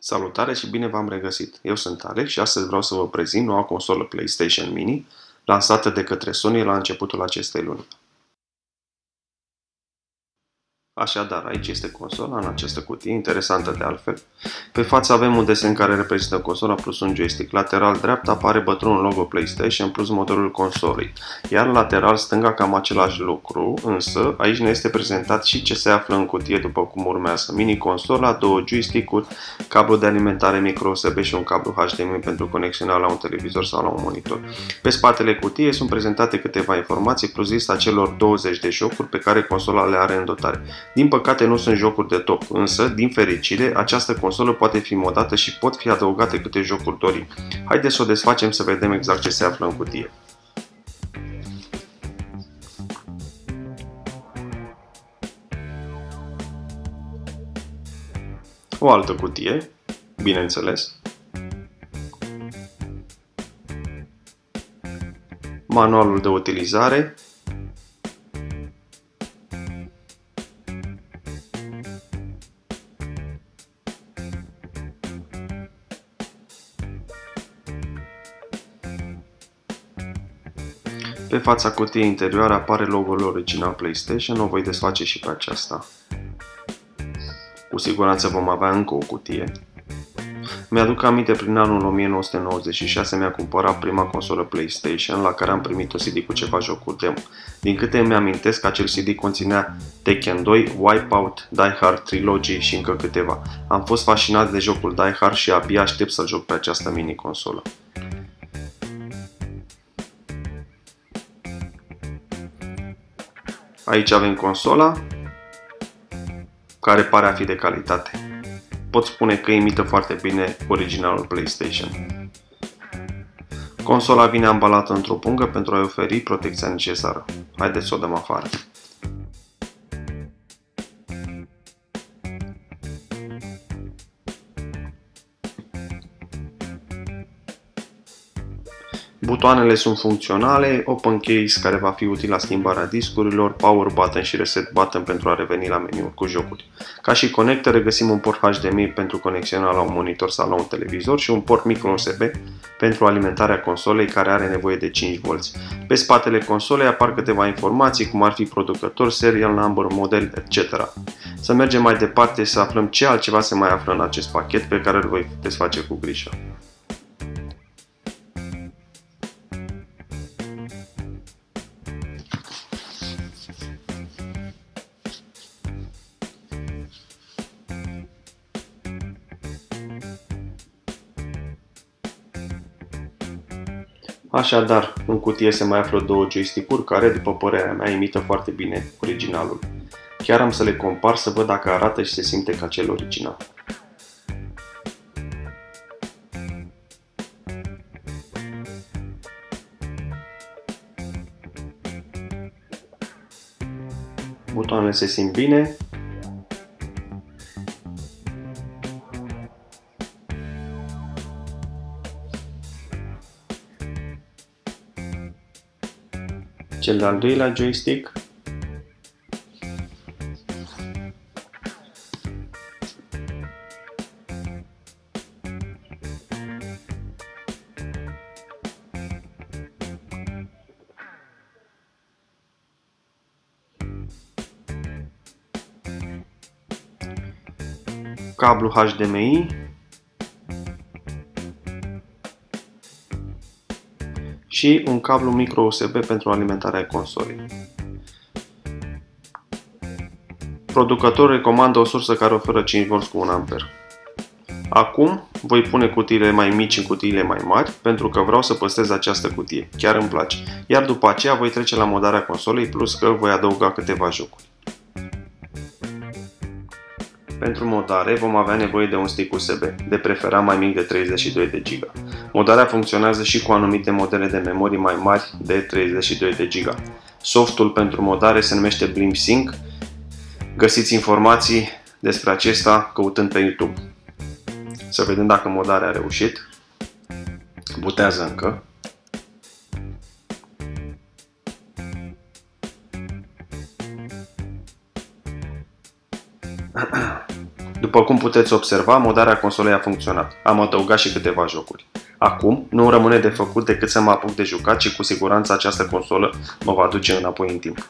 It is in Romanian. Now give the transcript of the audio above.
Salutare și bine v-am regăsit! Eu sunt Alex și astăzi vreau să vă prezint noua consolă PlayStation Mini lansată de către Sony la începutul acestei luni. Așadar, aici este consola, în această cutie, interesantă de altfel. Pe față avem un desen care reprezintă consola plus un joystick. Lateral dreapta apare bătrânul logo PlayStation plus motorul consolei. Iar lateral stânga cam același lucru, însă aici ne este prezentat și ce se află în cutie după cum urmează. Mini consola, două joystick-uri, cablu de alimentare micro USB și un cablu HDMI pentru conexiunea la un televizor sau la un monitor. Pe spatele cutiei sunt prezentate câteva informații plus lista celor 20 de jocuri pe care consola le are în dotare. Din păcate nu sunt jocuri de top, însă, din fericire, această consolă poate fi modată și pot fi adăugate câte jocuri dorim. Haideți să o desfacem să vedem exact ce se află în cutie. O altă cutie, bineînțeles. Manualul de utilizare Pe fața cutiei interioare apare logo-ul original PlayStation, o voi desface și pe aceasta. Cu siguranță vom avea încă o cutie. Mi-aduc aminte prin anul 1996 mi-a cumpărat prima consolă PlayStation la care am primit o CD cu ceva jocuri demo. Din câte îmi amintesc, acel CD conținea Tekken 2, Wipeout, Die Hard Trilogy și încă câteva. Am fost fascinat de jocul Die Hard și abia aștept să joc pe această mini consolă. Aici avem consola, care pare a fi de calitate. Pot spune că imită foarte bine originalul PlayStation. Consola vine ambalată într-o pungă pentru a-i oferi protecția necesară. Haideți să o dăm afară. Butoanele sunt funcționale, Open Case care va fi util la schimbarea discurilor, Power Button și Reset Button pentru a reveni la meniul cu jocuri. Ca și conector regăsim un port HDMI pentru conexiunea la un monitor sau la un televizor și un port micro USB pentru alimentarea consolei care are nevoie de 5V. Pe spatele consolei apar câteva informații cum ar fi producător, serial number, model, etc. Să mergem mai departe să aflăm ce altceva se mai află în acest pachet pe care îl voi desface cu grijă. Așadar, în cutie se mai află două joystick-uri care, după părerea mea, imită foarte bine originalul. Chiar am să le compar să văd dacă arată și se simte ca cel original. Butoanele se simt bine, cel de-al doilea joystick. Cablu HDMI și un cablu micro USB pentru alimentarea consolei. Producătorul recomandă o sursă care oferă 5V cu 1 A. Acum voi pune cutiile mai mici în cutiile mai mari pentru că vreau să păstrez această cutie, chiar îmi place. Iar după aceea voi trece la modarea consolei plus că voi adăuga câteva jocuri. Pentru modare vom avea nevoie de un stick USB, de preferat mai mic de 32 de GB. Modarea funcționează și cu anumite modele de memorii mai mari de 32 de GB. Softul pentru modare se numește BlimpSync. Găsiți informații despre acesta căutând pe YouTube. Să vedem dacă modarea a reușit. Butează încă. După cum puteți observa, modarea consolei a funcționat. Am adăugat și câteva jocuri. Acum, nu rămâne de făcut decât să mă apuc de jucat și cu siguranță această consolă mă va duce înapoi în timp.